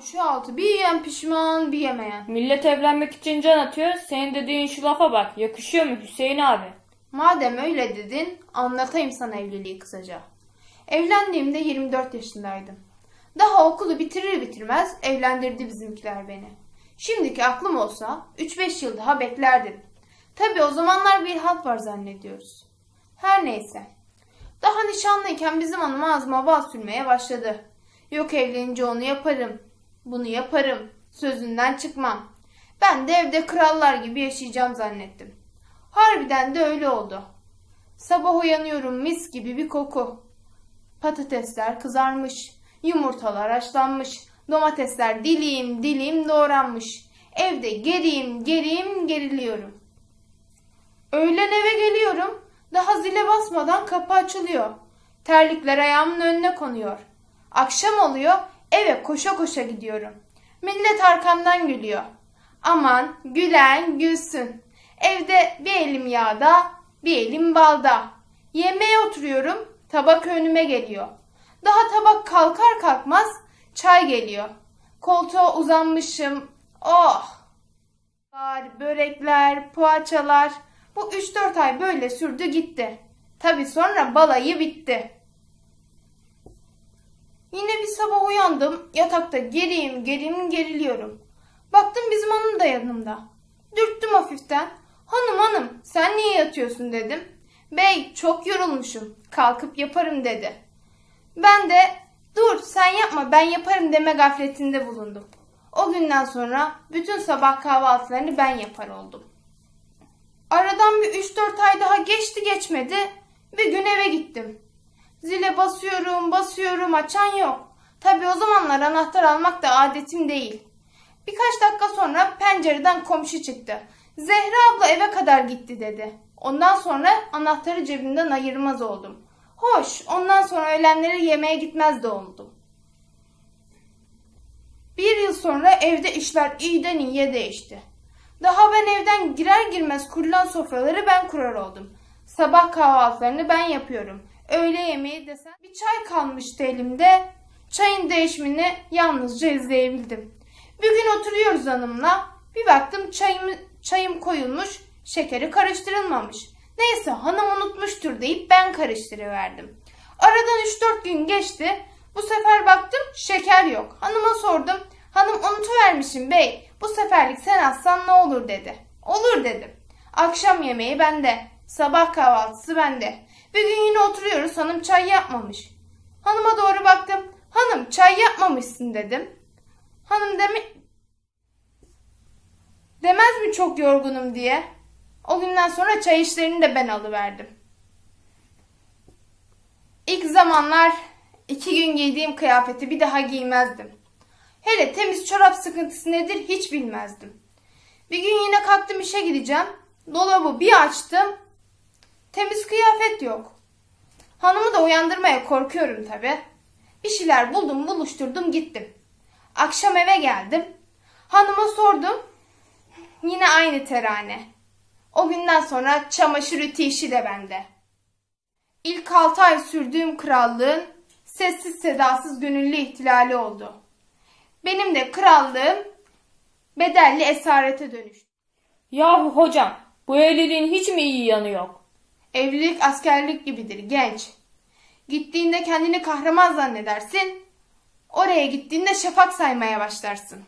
Şu altı bir yiyen pişman bir yemeyen. Millet evlenmek için can atıyor. Senin dediğin şu lafa bak. Yakışıyor mu Hüseyin abi? Madem öyle dedin anlatayım sana evliliği kısaca. Evlendiğimde 24 yaşındaydım. Daha okulu bitirir bitirmez evlendirdi bizimkiler beni. Şimdiki aklım olsa 3-5 yıl daha beklerdim. Tabi o zamanlar bir halt var zannediyoruz. Her neyse. Daha nişanlıyken bizim hanım ağzıma bal sürmeye başladı. Yok evlenince onu yaparım. Bunu yaparım. Sözünden çıkmam. Ben de evde krallar gibi yaşayacağım zannettim. Harbiden de öyle oldu. Sabah uyanıyorum mis gibi bir koku. Patatesler kızarmış, yumurtalar haşlanmış, domatesler dilim dilim doğranmış. Evde geriyim geriyim geriliyorum. Öğlen eve geliyorum. Daha zile basmadan kapı açılıyor. Terlikler ayağımın önüne konuyor. Akşam oluyor, eve koşa koşa gidiyorum. Millet arkamdan gülüyor. Aman gülen gülsün. Evde bir elim yağda, bir elim balda. Yemeğe oturuyorum, tabak önüme geliyor. Daha tabak kalkar kalkmaz çay geliyor. Koltuğa uzanmışım. Oh! Börekler, poğaçalar. Bu 3-4 ay böyle sürdü gitti. Tabi sonra balayı bitti. Yine bir sabah uyandım. Yatakta geriyim geriyim geriliyorum. Baktım bizim hanım da yanımda. Dürttüm hafiften. Hanım hanım sen niye yatıyorsun dedim. Bey çok yorulmuşum. Kalkıp yaparım dedi. Ben de dur sen yapma ben yaparım deme gafletinde bulundum. O günden sonra bütün sabah kahvaltılarını ben yapar oldum. Aradan bir 3-4 ay daha geçti geçmedi. Bir gün eve gittim. Zile basıyorum basıyorum açan yok. Tabi o zamanlar anahtar almak da adetim değil. Birkaç dakika sonra pencereden komşu çıktı. Zehra abla eve kadar gitti dedi. Ondan sonra anahtarı cebimden ayırmaz oldum. Hoş ondan sonra öğlenleri yemeğe gitmez de oldum. Bir yıl sonra evde işler iyiden iyiye değişti. Daha ben evden girer girmez kurulan sofraları ben kurar oldum. Sabah kahvaltılarını ben yapıyorum. Öğle yemeği desen bir çay kalmıştı elimde. Çayın değişimini yalnızca izleyebildim. Bir gün oturuyoruz hanımla. Bir baktım çayım, çayım koyulmuş, şekeri karıştırılmamış. Neyse hanım unutmuştur deyip ben karıştırıverdim. Aradan 3-4 gün geçti. Bu sefer baktım şeker yok. Hanıma sordum. Hanım unutuvermişim bey. Bu seferlik sen atsan ne olur dedi. Olur dedim. Akşam yemeği bende. Sabah kahvaltısı bende. Bir gün yine oturuyoruz hanım çay yapmamış. Hanıma doğru baktım. Hanım çay yapmamışsın dedim. Hanım demi demez mi çok yorgunum diye. O günden sonra çay işlerini de ben alıverdim. İlk zamanlar iki gün giydiğim kıyafeti bir daha giymezdim. Hele temiz çorap sıkıntısı nedir hiç bilmezdim. Bir gün yine kalktım işe gideceğim. Dolabı bir açtım. Temiz kıyafet yok. Hanımı da uyandırmaya korkuyorum tabi. Bir şeyler buldum buluşturdum gittim. Akşam eve geldim. Hanıma sordum. Yine aynı terane. O günden sonra çamaşır ütü de bende. İlk altı ay sürdüğüm krallığın sessiz sedasız gönüllü ihtilali oldu. Benim de krallığım bedelli esarete dönüştü. Yahu hocam bu evliliğin hiç mi iyi yanı yok? Evlilik askerlik gibidir genç. Gittiğinde kendini kahraman zannedersin. Oraya gittiğinde şafak saymaya başlarsın.